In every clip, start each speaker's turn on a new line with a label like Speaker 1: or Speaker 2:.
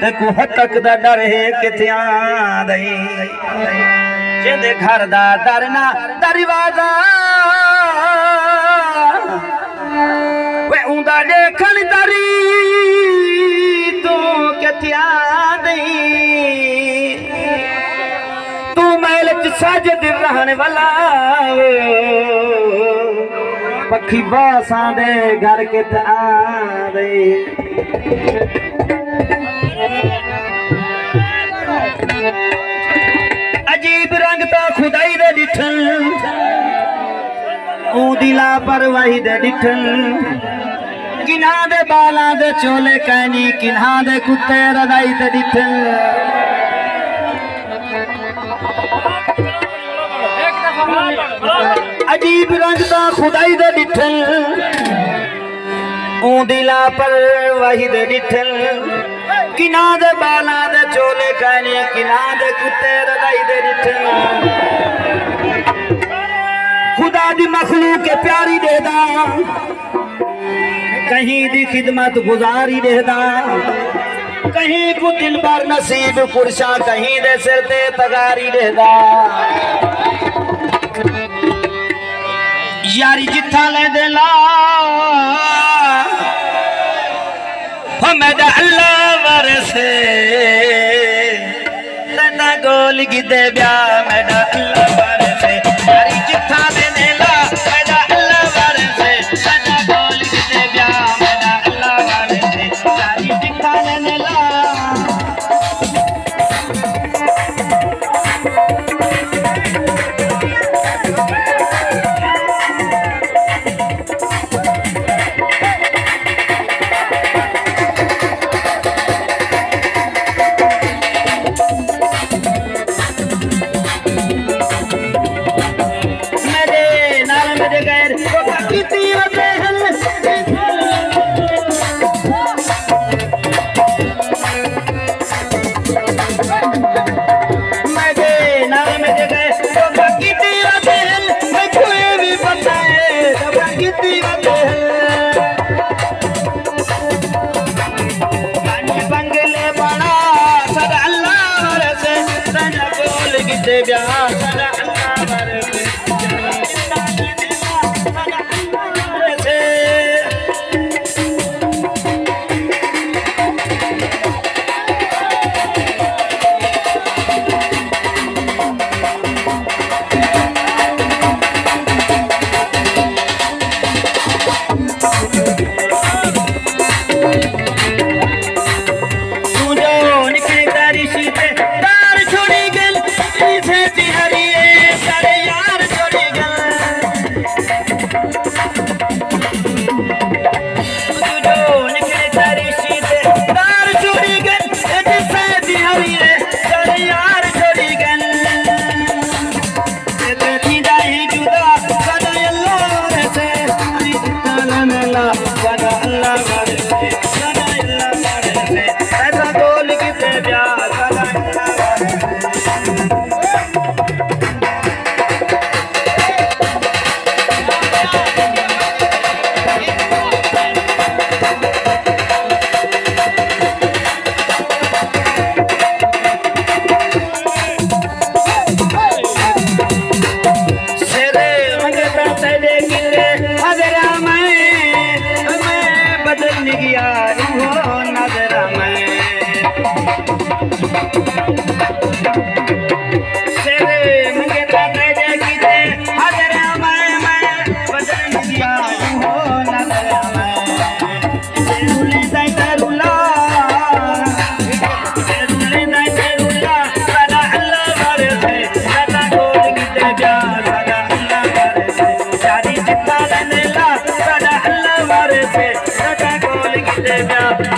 Speaker 1: ਤੇ ਕੋ ਹੱਤਕ ਦਾ ਡਰ ਹੈ ਕਿਥਿਆਂ ਦਈ ਜਿਹਦੇ ਘਰ ਦਾ ਦਰ ਨਾ ਦਰਵਾਜ਼ਾ ਵੇ ਉਂਦਾ ਦੇਖਣ ਦਰੀ ਤੂੰ ਕਿਥਿਆਂ ਦਈ ਤੂੰ ਮਹਿਲ ਚ ਸਾਜਦ ਰਹਿਣ ਵਾਲਾ ਪੱਖੀ ਬਾਸਾਂ ਦੇ ਘਰ ਕਿਥ ਆਵੇ پرواہی دے ڈٹھن۔ کنہاں دے بالاں دے چولے کہنی کنہاں دے کتے ردائی دے ڈٹھن۔ عجیب رنگ دا خدائی دے ڈٹھن۔ اون دلا پرواہی دے ڈٹھن۔ کنہاں دے بالاں دے چولے کہنی کنہاں دے کتے ردائی دے ڈٹھن۔ خدا دی مخلوق کے پیاری دے دا۔ کہیں دی خدمت گزاری دے دا۔ کہیں کو دل بار نصیب پرشا کہیں دے سر تے تغاری دے دا۔ یاری جتھا لے دے لا۔ حمد اللہ ورسے تنا گول گدے بیا میڈا اللہ۔ Yeah.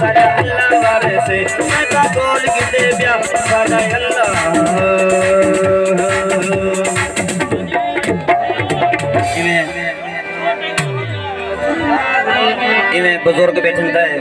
Speaker 1: سارا اللہ وارے بزرگ بیٹھنتا ہے